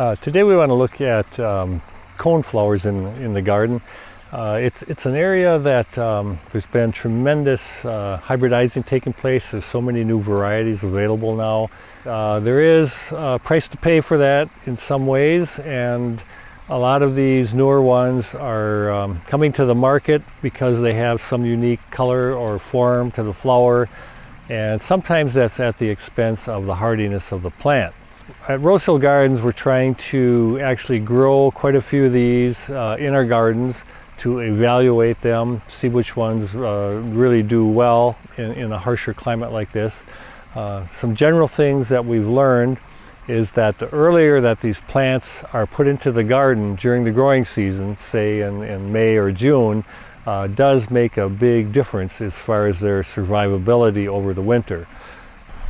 Uh, today we want to look at um, cone flowers in, in the garden. Uh, it's, it's an area that um, there's been tremendous uh, hybridizing taking place. There's so many new varieties available now. Uh, there is a price to pay for that in some ways and a lot of these newer ones are um, coming to the market because they have some unique color or form to the flower and sometimes that's at the expense of the hardiness of the plant. At Rose Hill Gardens, we're trying to actually grow quite a few of these uh, in our gardens to evaluate them, see which ones uh, really do well in, in, a harsher climate like this. Uh, some general things that we've learned is that the earlier that these plants are put into the garden during the growing season, say in, in May or June, uh, does make a big difference as far as their survivability over the winter.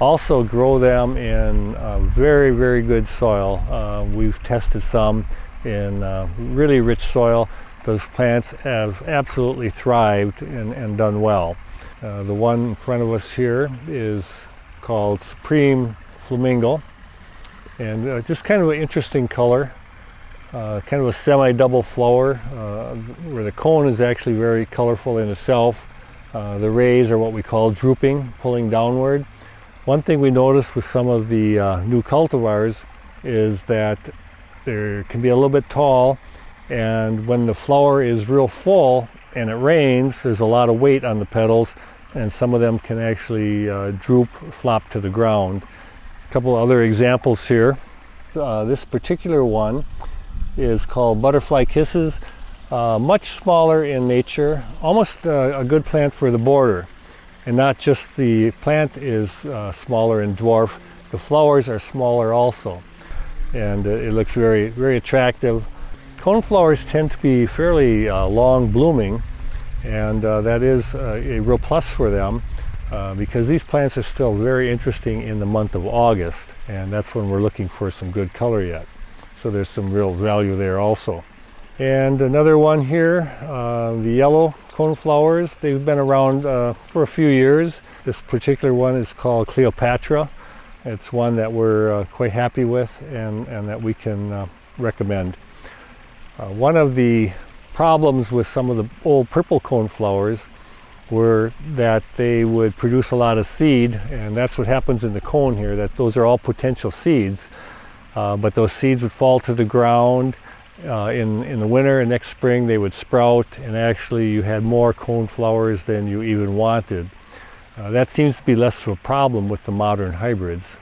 Also grow them in uh, very, very good soil. Uh, we've tested some in uh, really rich soil. Those plants have absolutely thrived and, and done well. Uh, the one in front of us here is called Supreme Flamingo and uh, just kind of an interesting color. Uh, kind of a semi-double flower where the cone is actually very colorful in itself. the rays are what we call drooping, pulling downward. One thing we noticed with some of the uh, new cultivars is that they can be a little bit tall and when the flower is real full and it rains, there's a lot of weight on the petals and some of them can actually uh, droop, flop to the ground. A couple other examples here. Uh, this particular one is called Butterfly Kisses. Uh, much smaller in nature, almost uh, a good plant for the border and not just the plant is uh, smaller and dwarf, the flowers are smaller also. And uh, it looks very, very attractive. Cone flowers tend to be fairly uh, long blooming, and uh, that is uh, a real plus for them uh, because these plants are still very interesting in the month of August, and that's when we're looking for some good color yet. So there's some real value there also. And another one here, the yellow cone flowers. They've been around uh, for a few years. This particular one is called Cleopatra. It's one that we're uh, quite happy with and, and that we can uh, recommend. Uh, one of the problems with some of the old purple cone flowers were that they would produce a lot of seed and that's what happens in the cone here that those are all potential seeds uh, but those seeds would fall to the ground uh, in, in the winter and next spring they would sprout and actually you had more cone flowers than you even wanted. Uh, that seems to be less of a problem with the modern hybrids.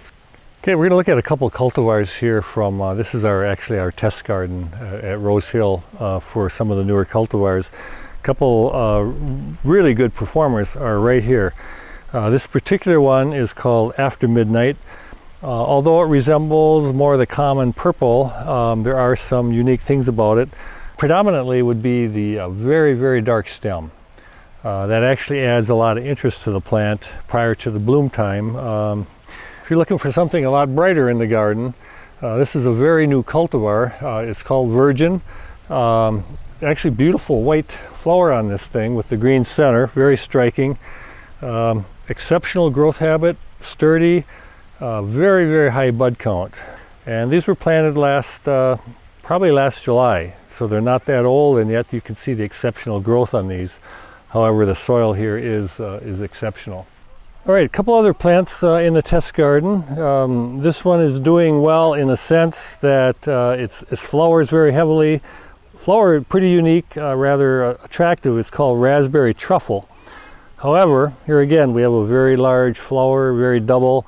Okay, we're going to look at a couple cultivars here from, uh, this is our actually our test garden uh, at Rose Hill uh, for some of the newer cultivars. A couple uh, really good performers are right here. this particular one is called After Midnight. Uh, although it resembles more the common purple, um, there are some unique things about it. Predominantly would be the uh, very, very dark stem. Uh, that actually adds a lot of interest to the plant prior to the bloom time. Um, if you're looking for something a lot brighter in the garden, uh, this is a very new cultivar. Uh, it's called Virgin. Um, actually beautiful white flower on this thing with the green center, very striking. Um, exceptional growth habit, sturdy, uh, very, very high bud count. And these were planted last, uh, probably last July. So they're not that old and yet you can see the exceptional growth on these. However, the soil here is, uh, is exceptional. All right, a couple other plants uh, in the test garden. Um, this one is doing well in a sense that uh, it's, it flowers very heavily. Flower pretty unique, uh, rather attractive. It's called raspberry truffle. However, here again, we have a very large flower, very double,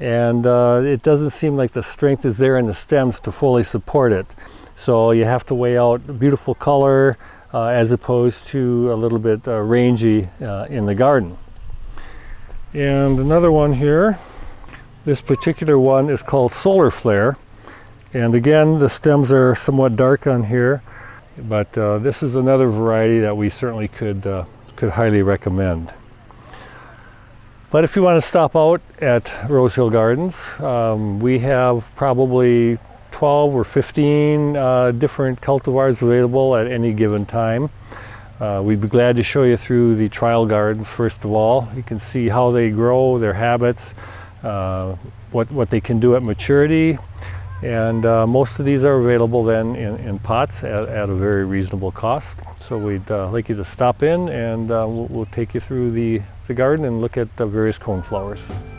and uh, it doesn't seem like the strength is there in the stems to fully support it. So you have to weigh out beautiful color uh, as opposed to a little bit uh, rangy uh, in the garden. And another one here, this particular one is called Solar Flare. And again, the stems are somewhat dark on here, but uh, this is another variety that we certainly could, uh, could highly recommend. But if you want to stop out at Rose Hill Gardens, um, we have probably 12 or 15 uh, different cultivars available at any given time. Uh, we'd be glad to show you through the trial gardens first of all. You can see how they grow, their habits, uh, what, what they can do at maturity, And uh, most of these are available then in, in pots at, at, a very reasonable cost. So we'd uh, like you to stop in and uh, we'll, we'll, take you through the, the garden and look at the various coneflowers. flowers.